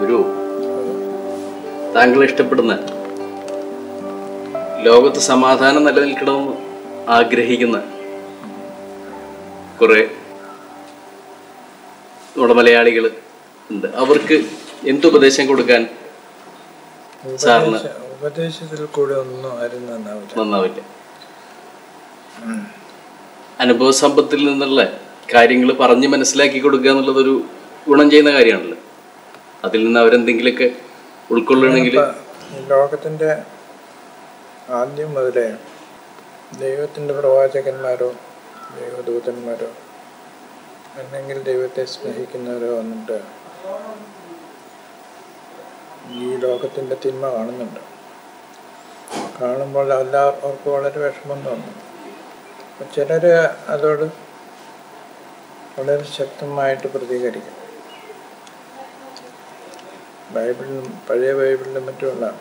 ഗുരു താങ്കൾ ഇഷ്ടപ്പെടുന്ന ലോകത്ത് സമാധാനം നിലനിൽക്കണമെന്ന് ആഗ്രഹിക്കുന്ന കുറെ നമ്മുടെ മലയാളികൾ ഉണ്ട്. അവർക്ക് എന്തുപദേശം കൊടുക്കാൻ സാറിന് ഉപദേശത്തിൽ കൂടെ ഒന്നും ആരും നന്നാവില്ല. നന്നാവില്ല. അനുഭവ സമ്പത്തിൽ നിന്നുള്ള കാര്യങ്ങൾ പറഞ്ഞ് മനസ്സിലാക്കി കൊടുക്കുക എന്നുള്ളതൊരു ഗുണം ചെയ്യുന്ന കാര്യമാണല്ലോ. അതിൽ നിന്ന് അവരെന്തെങ്കിലുമൊക്കെ ഉൾക്കൊള്ളണമെങ്കിൽ ലോകത്തിന്റെ ആദ്യം മുതലേ ദൈവത്തിന്റെ പ്രവാചകന്മാരോ ദൈവദൂതന്മാരോ അല്ലെങ്കിൽ ദൈവത്തെ സ്നേഹിക്കുന്നവരോ വന്നിട്ട് ഈ ലോകത്തിന്റെ തിന്മ കാണുന്നുണ്ട്. കാണുമ്പോൾ എല്ലാവർക്കും വളരെ വിഷമം തോന്നും. ചിലർ അതോട് വളരെ ശക്തമായിട്ട് പ്രതികരിക്കും. ബൈബിളിലും പഴയ ബൈബിളിലും മറ്റുമുള്ള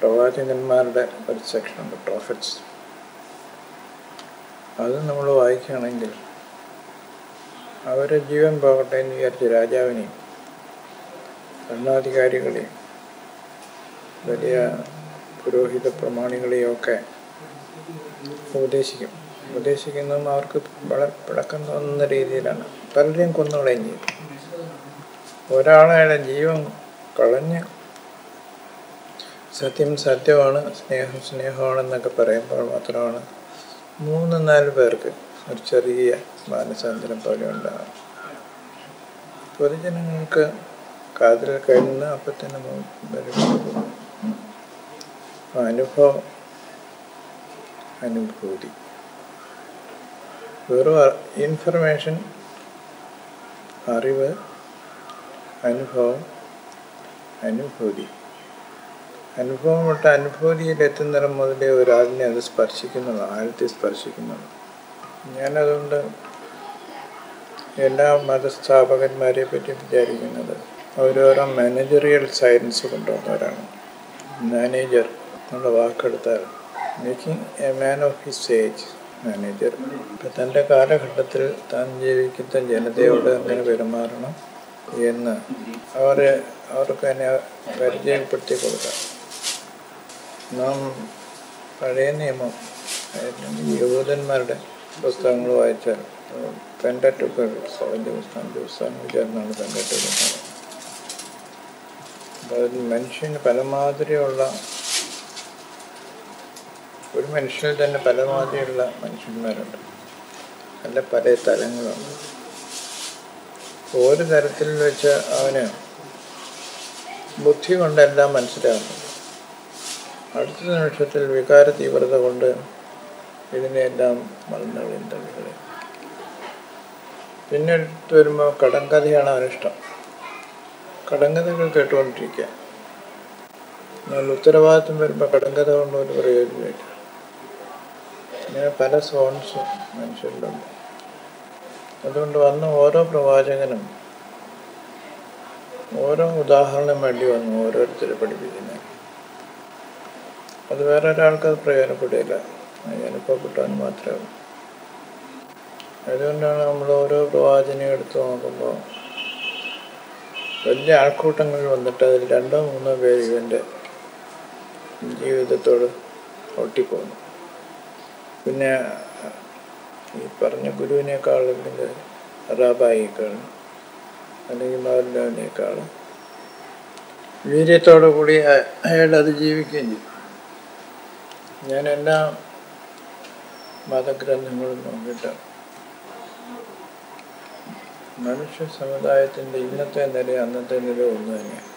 പ്രവാചകന്മാരുടെ ഒരു സെക്ഷനുണ്ട് പ്രോഫിറ്റ്സ് അത് നമ്മൾ വായിക്കുകയാണെങ്കിൽ അവരെ ജീവൻ പോകട്ടെ എന്ന് വിചാരിച്ച് രാജാവിനെയും ഭരണാധികാരികളെയും വലിയ പുരോഹിത പ്രമാണികളെയും ഒക്കെ ഉപദേശിക്കും. ഉപദേശിക്കുന്നതും അവർക്ക് വളരെ പിടക്കം തോന്നുന്ന രീതിയിലാണ്. പലരെയും കൊന്നുകളയും ചെയ്യും. ഒരാളെ ജീവൻ കളഞ്ഞ് സത്യം സത്യമാണ് സ്നേഹം സ്നേഹമാണെന്നൊക്കെ പറയുമ്പോൾ മാത്രമാണ് മൂന്ന് നാല് പേർക്ക് ഒരു ചെറിയ മാനസാന്തരം പോലെ ഉണ്ടാകും പൊതുജനങ്ങൾക്ക് കാതിൽ കഴിയുന്ന അപ്പം തന്നെ വരുമ്പോൾ അനുഭവം അനുഭൂതി. വെറും ഇൻഫർമേഷൻ അറിവ് അനുഭവം അനുഭൂതി. അനുഭവം വിട്ട് അനുഭൂതിയിൽ മുതലേ ഒരാളിനെ അത് സ്പർശിക്കുന്നത് ആഴത്തിൽ സ്പർശിക്കുന്നത് ഞാനതുകൊണ്ട് എല്ലാ മതസ്ഥാപകന്മാരെ പറ്റി വിചാരിക്കുന്നത് അവരോരോ മാനേജറിയൽ സയൻസ് കൊണ്ടുവന്നവരാണ്. മാനേജർ എന്നുള്ള വാക്കെടുത്താൽ making a man of his age manager ഇപ്പം തന്റെ കാലഘട്ടത്തിൽ താൻ ജീവിക്കുന്ന ജനതയോട് എങ്ങനെ പെരുമാറണം. എന്ന് അവരെ അവർക്ക് തന്നെ പരിചയപ്പെടുത്തി കൊടുക്കാം. നാം പഴയ നിയമം യഹൂദന്മാരുടെ പുസ്തകങ്ങൾ വായിച്ചാൽ പെൻഡറ്റുക്കൾ സെവന്റെ പുസ്തകം പുസ്തകങ്ങൾ ചേർന്നാണ് പെൻഡറ്റുക്കൾ അതിൽ മനുഷ്യന് പലമാതിരിയുള്ള ഒരു മനുഷ്യനിൽ തന്നെ പലമാതിരിയുള്ള മനുഷ്യന്മാരുണ്ട്. അല്ല പല തലങ്ങളുണ്ട്. ഒരു തരത്തിൽ വെച്ച് അവന് ബുദ്ധി കൊണ്ടെല്ലാം മനസ്സിലാകുന്നു. അടുത്ത നിമിഷത്തിൽ വികാര തീവ്രത കൊണ്ട് ഇതിനെല്ലാം മറന്നുകളയും തള്ളികളെ പിന്നെ എടുത്ത് വരുമ്പോൾ കടങ്കഥയാണ് അവനിഷ്ടം കടങ്കഥകൾ കേട്ടുകൊണ്ടിരിക്കുക. എന്നാൽ ഉത്തരവാദിത്വം വരുമ്പോൾ കടങ്കഥ കൊണ്ട് ഒരു പ്രയോജനമില്ല ഇങ്ങനെ പല സോൺസും മനുഷ്യരിലുണ്ട്. അതുകൊണ്ട് വന്ന ഓരോ പ്രവാചകനും ഓരോ ഉദാഹരണം വേണ്ടി വന്നു ഓരോരുത്തരെ പഠിപ്പിക്കുന്നത് അത് വേറെ ഒരാൾക്ക് അത് പ്രയോജനപ്പെടില്ല. അനുഭവപ്പെട്ടാൽ മാത്രമേ അതുകൊണ്ടാണ് നമ്മൾ ഓരോ പ്രവാചനെ എടുത്ത് നോക്കുമ്പോൾ വലിയ ആൾക്കൂട്ടങ്ങൾ വന്നിട്ട് അതിൽ രണ്ടോ മൂന്നോ പേര് ഇവന്റെ ജീവിതത്തോട് ഒട്ടിപ്പോകുന്നു. പിന്നെ ഈ പറഞ്ഞ ഗുരുവിനേക്കാൾ അല്ലെങ്കിൽ റാബായിയേക്കാൾ അല്ലെങ്കിൽ മൗലവിനേക്കാൾ വീര്യത്തോടു കൂടി അയാൾ അത് ജീവിക്കുകയും ചെയ്യും ഞാൻ എല്ലാ മതഗ്രന്ഥങ്ങളും നോക്കിയിട്ട് മനുഷ്യ സമുദായത്തിന്റെ ഇന്നത്തെ നില അന്നത്തെ നില ഒന്ന് തന്നെയാണ്.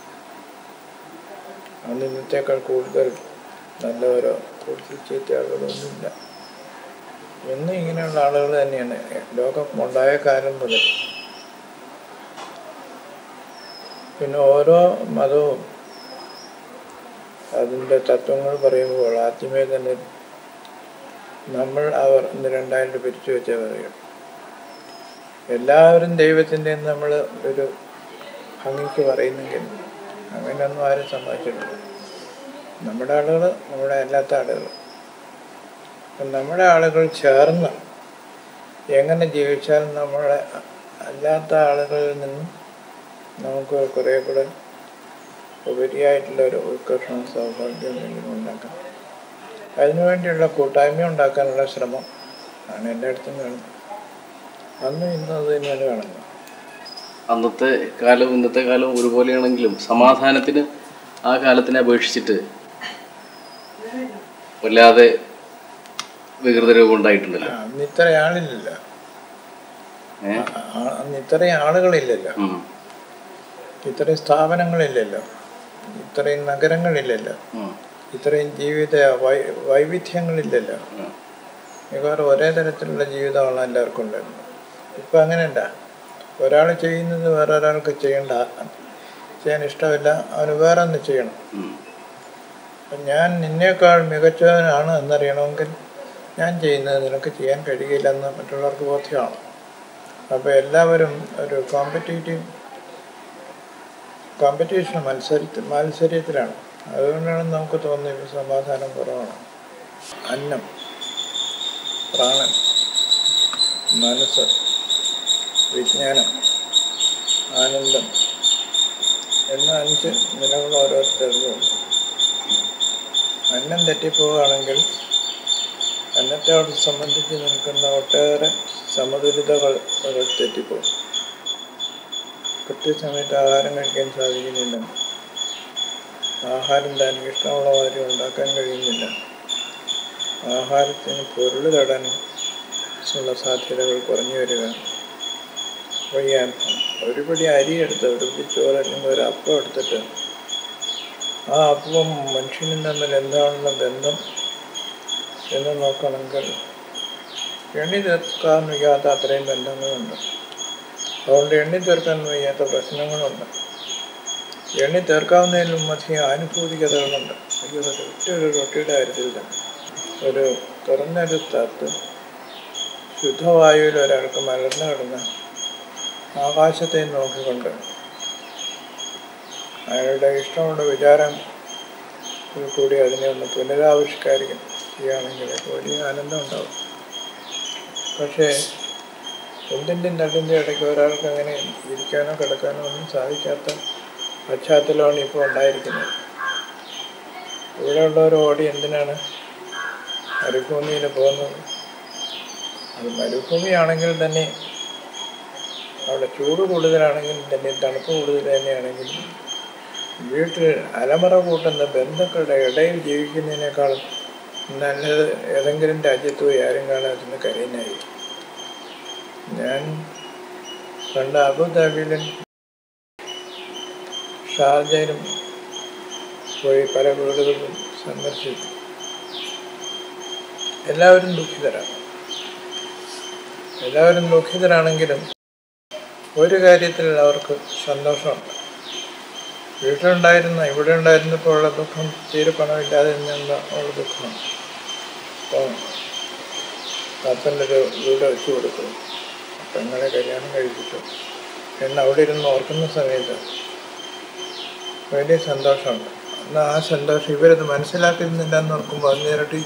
അന്ന് ഇന്നത്തേക്കാൾ കൂടുതൽ നല്ലവരോ കൂടുതൽ ചീത്ത എന്നും ഇങ്ങനെയുള്ള ആളുകൾ തന്നെയാണ്. ലോകം ഉണ്ടായ കാലം മുതൽ. പിന്നെ ഓരോ മതവും അതിന്റെ തത്വങ്ങൾ പറയുമ്പോൾ ആദ്യമേ തന്നെ നമ്മൾ അവർ ഇന്ന് രണ്ടായിട്ട് പിരിച്ചു വെച്ചേ പറയും എല്ലാവരും ദൈവത്തിന്റെ നമ്മൾ ഒരു ഭംഗിക്ക് പറയുന്നെങ്കിൽ അങ്ങനെയൊന്നും ആരും സമ്മതിച്ചിട്ടില്ല. നമ്മുടെ ആളുകൾ നമ്മുടെ അല്ലാത്ത ആളുകൾ. നമ്മുടെ ആളുകൾ ചേർന്ന് എങ്ങനെ ജീവിച്ചാൽ നമ്മളെ അല്ലാത്ത ആളുകളിൽ നിന്നും നമുക്ക് കുറേ കൂടെ ഉപരിയായിട്ടുള്ള ഒരു ഉത്കർഷണ സൗഭാഗ്യം ഉണ്ടാക്കാം. അതിനുവേണ്ടിയുള്ള കൂട്ടായ്മ ഉണ്ടാക്കാനുള്ള ശ്രമം ആണ് എന്റെ അടുത്തും കാണുന്നത് അന്നും ഇന്നും അത് തന്നെയാണ് കാണുന്നത് അന്നത്തെ കാലം ഇന്നത്തെ കാലം ഒരുപോലെയാണെങ്കിലും സമാധാനത്തിന് ആ കാലത്തിനെ അപേക്ഷിച്ചിട്ട് വല്ലാതെ വികൃത രൂപം ഉണ്ടായിട്ടുണ്ടല്ലോ അന്ന് ഇത്ര ആളില്ലല്ലോ. അന്ന് ഇത്ര ആളുകളില്ലല്ലോ. ഇത്രയും സ്ഥാപനങ്ങളില്ലല്ലോ. ഇത്രയും നഗരങ്ങളില്ലല്ലോ. ഇത്രയും ജീവിത വൈ വൈവിധ്യങ്ങളില്ലല്ലോ. മിക്കവാറും ഒരേ തരത്തിലുള്ള ജീവിതമാണ് എല്ലാവർക്കും ഉണ്ടായിരുന്നത്. ഇപ്പം അങ്ങനെയല്ല. ഒരാൾ ചെയ്യുന്നത് വേറെ ഒരാൾക്ക് ചെയ്യേണ്ട ചെയ്യാൻ ഇഷ്ടമില്ല അവന് വേറെ ഒന്ന് ചെയ്യണം. ഞാൻ നിന്നേക്കാൾ മികച്ചവനാണ് എന്നറിയണമെങ്കിൽ ഞാൻ ചെയ്യുന്നത് നിനക്ക് ചെയ്യാൻ കഴിയില്ലെന്ന് മറ്റുള്ളവർക്ക് ബോധ്യമാണ്. അപ്പോൾ എല്ലാവരും ഒരു കോമ്പറ്റേറ്റീവ് കോമ്പറ്റീഷൻ മത്സരത്തി മത്സര്യത്തിലാണ്. അതുകൊണ്ടാണ് നമുക്ക് തോന്നിയത് സമാധാനം കുറവാണ്. അന്നം പ്രാണൻ മനസ്സ് വിജ്ഞാനം ആനന്ദം എന്ന അഞ്ച് നിലകൾ ഓരോരുത്തരിലുമുണ്ട് അന്നം തെറ്റിപ്പോവുകയാണെങ്കിൽ അന്നത്തോട് സംബന്ധിച്ച് നിൽക്കുന്ന ഒട്ടേറെ സമതുലിതകൾ അവർ തെറ്റിപ്പോകും കൃത്യസമയത്ത് ആഹാരം കഴിക്കാൻ സാധിക്കുന്നില്ല. ആഹാരം തനിക്ക് ഇഷ്ടമുള്ള കാര്യം ഉണ്ടാക്കാൻ കഴിയുന്നില്ല. ആഹാരത്തിന് പൊരുൾ തടാൻ ഉള്ള സാധ്യതകൾ കുറഞ്ഞു വരിക. വയ്യാൻ ഒരുപടി ഒരു പിടി അരി എടുത്ത് ഒരു ചോറ് അല്ലെങ്കിൽ ഒരു അപ്പം എടുത്തിട്ട് ആ അപ്പം മനുഷ്യനും തമ്മിൽ എന്താണെന്ന ബന്ധം എന്ന് നോക്കണമെങ്കിൽ എണ്ണി തീർക്കാൻ വയ്യാത്ത അത്രയും ബന്ധങ്ങളുണ്ട്. അതുകൊണ്ട് എണ്ണി തീർക്കാൻ വയ്യാത്ത പ്രശ്നങ്ങളുണ്ട്. എണ്ണി തീർക്കാവുന്നതിലും അധികം അനുഭൂതികതകളുണ്ട് അയ്യോ ഒറ്റ ഒരു റൊട്ടിയുടെ കാര്യത്തിൽ തന്നെ. ഒരു തുറന്നൊരു സ്ഥലത്ത് ശുദ്ധവായുവിൽ ഒരാൾക്ക് മലർന്നു കിടന്ന് ആകാശത്തെ നോക്കിക്കൊണ്ട് അയാളുടെ ഇഷ്ടമുള്ള വിചാരം കൂടി അതിനെ ഒന്ന് പുനരാവിഷ്കരിക്കും ചെയ്യുകയാണെങ്കിൽ വലിയ ആനന്ദം ഉണ്ടാവും പക്ഷേ എന്തിന്റെ നടിന്റെ ഇടയ്ക്ക് ഒരാൾക്ക് അങ്ങനെ ഇരിക്കാനോ കിടക്കാനോ ഒന്നും സാധിക്കാത്ത പശ്ചാത്തലമാണ് ഇപ്പോൾ ഉണ്ടായിരിക്കുന്നത്. ഇവിടെയുള്ളവർ ഓടി എന്തിനാണ് മരുഭൂമിയിൽ പോകുന്നത്? അത് മരുഭൂമിയാണെങ്കിൽ തന്നെ അവിടെ ചൂട് കൂടുതലാണെങ്കിൽ തന്നെ തണുപ്പ് കൂടുതൽ തന്നെയാണെങ്കിൽ വീട്ടിൽ അലമറ കൂട്ടുന്ന ബന്ധുക്കളുടെ ഇടയിൽ ജീവിക്കുന്നതിനേക്കാളും നല്ലത് ഏതെങ്കിലും രാജ്യത്ത് പോയി ആരും കാണാതെ കരയുന്നതായിരിക്കും ഞാൻ പണ്ട് അബുദാബിയിലും ഷാർജയിലും പോയി പല വീടുകളിലും സന്ദർശിച്ചു. എല്ലാവരും ദുഃഖിതരാണ്. എല്ലാവരും ദുഃഖിതരാണെങ്കിലും ഒരു കാര്യത്തിൽ അവർക്ക് സന്തോഷമുണ്ട്. വീട്ടിലുണ്ടായിരുന്ന ഇവിടെ ഉണ്ടായിരുന്നപ്പോൾ ഉള്ള ദുഃഖം തീരെ പണമില്ലാതെ ഉള്ള ദുഃഖമാണ് അപ്പോൾ അപ്പന്റെ ഒരു വീട് വെച്ചു കൊടുത്തു. പെങ്ങളെ കല്യാണം കഴിപ്പിച്ചു. എന്ന് അവിടെ ഇരുന്ന് ഓർക്കുന്ന സമയത്ത് വലിയ സന്തോഷമുണ്ട്. എന്നാൽ ആ സന്തോഷം ഇവരത് മനസ്സിലാക്കുന്നില്ല എന്ന് ഓർക്കുമ്പോൾ അതിനിരട്ടി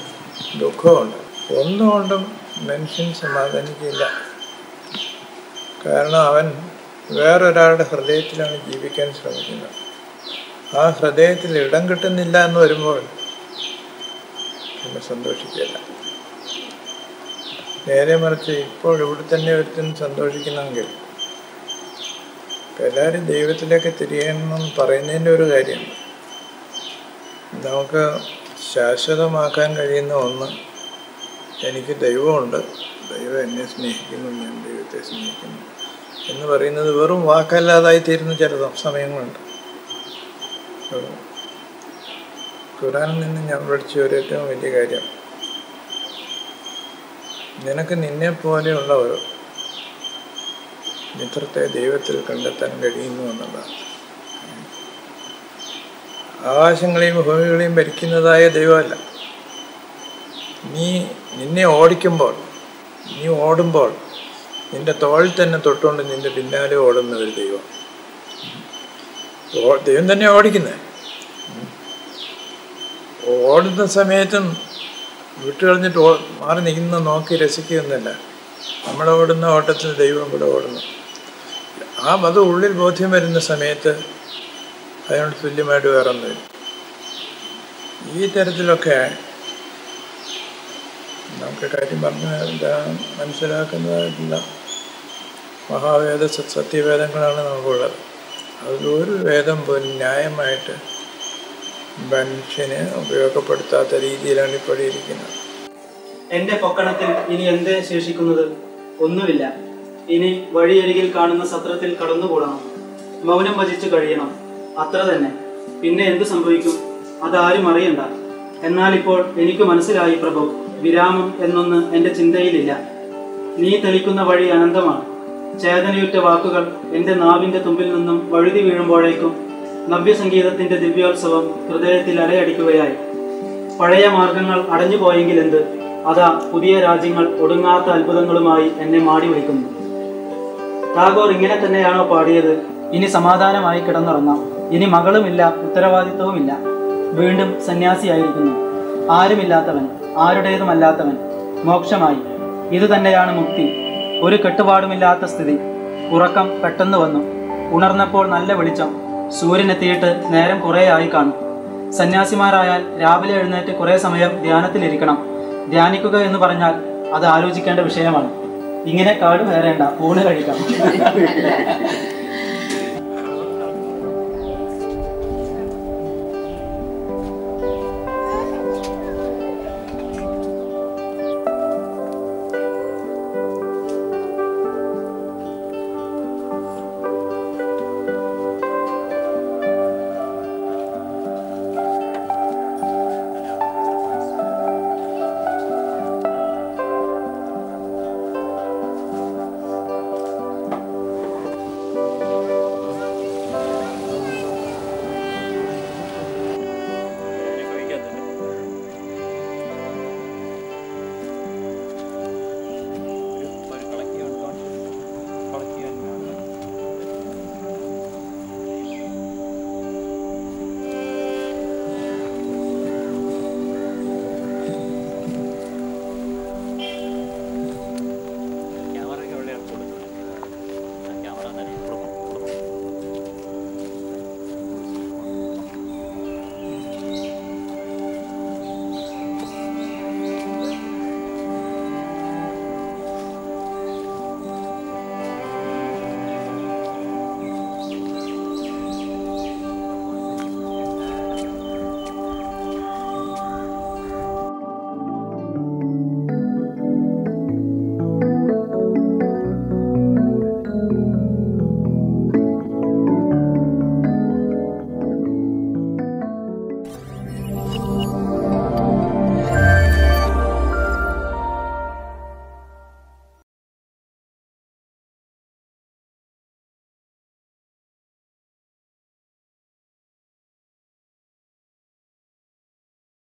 ദുഃഖമുണ്ട് ഒന്നുകൊണ്ടും മനുഷ്യൻ സമാധാനിക്കില്ല. കാരണം അവൻ വേറൊരാളുടെ ഹൃദയത്തിലാണ് ജീവിക്കാൻ ശ്രമിക്കുന്നത്. ആ ഹൃദയത്തിൽ ഇടം കിട്ടുന്നില്ല എന്ന് വരുമ്പോൾ പിന്നെ സന്തോഷിക്കില്ല നേരെ മറിച്ച് ഇപ്പോൾ ഇവിടെ തന്നെ ഒരുത്തൻ സന്തോഷിക്കണമെങ്കിൽ എല്ലാവരും ദൈവത്തിലേക്ക് തിരിയണം പറയുന്നതിന്റെ ഒരു കാര്യമാണ് നമുക്ക് ശാശ്വതമാക്കാൻ കഴിയുന്ന ഒന്ന് എനിക്ക് ദൈവമുണ്ട്. ദൈവം എന്നെ സ്നേഹിക്കുന്നു ഞാൻ ദൈവത്തെ സ്നേഹിക്കുന്നു എന്ന് പറയുന്നത് വെറും വാക്കല്ലാതായി തീരുന്ന ചില സമയങ്ങളുണ്ട്. ഖുറാനിൽ നിന്ന് ഞാൻ പഠിച്ച ഒരു ഏറ്റവും വലിയ കാര്യം. നിനക്ക് നിന്നെ പോലെയുള്ള ഒരു മിത്രത്തെ ദൈവത്തിൽ കണ്ടെത്താൻ കഴിയുന്നു എന്നുള്ളതാണ്. ആകാശങ്ങളെയും ഭൂമികളെയും ഭരിക്കുന്നതായ ദൈവമല്ല. നീ നിന്നെ ഓടിക്കുമ്പോൾ നീ ഓടുമ്പോൾ നിന്റെ തോളിൽ തന്നെ തൊട്ടുകൊണ്ട് നിന്റെ പിന്നാലെ ഓടുന്ന ഒരു ദൈവം. ദൈവം തന്നെ ഓടിക്കുന്നത് ഓടുന്ന സമയത്തും വിട്ടുകളഞ്ഞിട്ട് ഓ മാറി നിൽക്കുന്ന നോക്കി രസിക്കുന്നില്ല നമ്മളോടുന്ന ഓട്ടത്തിന് ദൈവം ഇവിടെ ഓടുന്നു. ആ അത് ഉള്ളിൽ ബോധ്യം വരുന്ന സമയത്ത് അതിനോട് തുല്യമായിട്ട് വേറെ ഒന്നുമില്ല ഈ തരത്തിലൊക്കെ നമുക്ക് കാര്യം പറഞ്ഞ എന്താ മനസ്സിലാക്കുന്നതായിട്ടുള്ള മഹാവേദ സത്യവേദങ്ങളാണ് നമുക്കുള്ളത്. അതിലൊരു വേദം പോലും ന്യായമായിട്ട് മനുഷ്യന് ഉപയോഗപ്പെടുത്താത്ത രീതിയിലാണ് ഇപ്പോൾ ഇരിക്കുന്നത്. എന്റെ പൊക്കണത്തിൽ ഇനി എന്ത് ശേഷിക്കുന്നത്? ഒന്നുമില്ല. ഇനി വഴിയരികിൽ കാണുന്ന സത്രത്തിൽ കടന്നുകൂടണം. മൗനം ഭജിച്ചു കഴിയണം. അത്ര തന്നെ. പിന്നെ എന്ത് സംഭവിക്കും? അതാരും അറിയണ്ട. എന്നാൽ ഇപ്പോൾ എനിക്ക് മനസ്സിലായി പ്രഭു. വിരാമം എന്നൊന്ന് എന്റെ ചിന്തയിലില്ല. നീ തെളിക്കുന്ന വഴി അനന്തമാണ്. ചേതനയുറ്റ വാക്കുകൾ എന്റെ നാവിന്റെ തുമ്പിൽ നിന്നും വഴുതി വീഴുമ്പോഴേക്കും നവ്യസംഗീതത്തിന്റെ ദിവ്യോത്സവം ഹൃദയത്തിൽ അലയടിക്കുകയായി. പഴയ മാർഗങ്ങൾ അടഞ്ഞുപോയെങ്കിൽ എന്ത് അതാ പുതിയ രാജ്യങ്ങൾ ഒടുങ്ങാത്ത അത്ഭുതങ്ങളുമായി എന്നെ മാടി വിളിക്കുന്നു ടാഗോർ ഇങ്ങനെ തന്നെയാണോ പാടിയത്? ഇനി സമാധാനമായി കിടന്നുറങ്ങാം. ഇനി മകളുമില്ല ഉത്തരവാദിത്വവുമില്ല. വീണ്ടും സന്യാസിയായിരിക്കുന്നു. ആരുമില്ലാത്തവൻ ആരുടേതുമല്ലാത്തവൻ. മോക്ഷമായി. ഇത് തന്നെയാണ് മുക്തി. ഒരു കെട്ടുപാടുമില്ലാത്ത സ്ഥിതി. ഉറക്കം പെട്ടെന്ന് വന്നു. ഉണർന്നപ്പോൾ നല്ല വെളിച്ചം. സൂര്യനെത്തിയിട്ട് നേരം കുറേയായി കാണും. സന്യാസിമാരായാൽ രാവിലെ എഴുന്നേറ്റ് കുറേ സമയം ധ്യാനത്തിലിരിക്കണം. ധ്യാനിക്കുക എന്ന് പറഞ്ഞാൽ അത് ആലോചിക്കേണ്ട വിഷയമാണ്. ഇങ്ങനെ കാട് വേറേണ്ട ഊണ് കഴിക്കാം.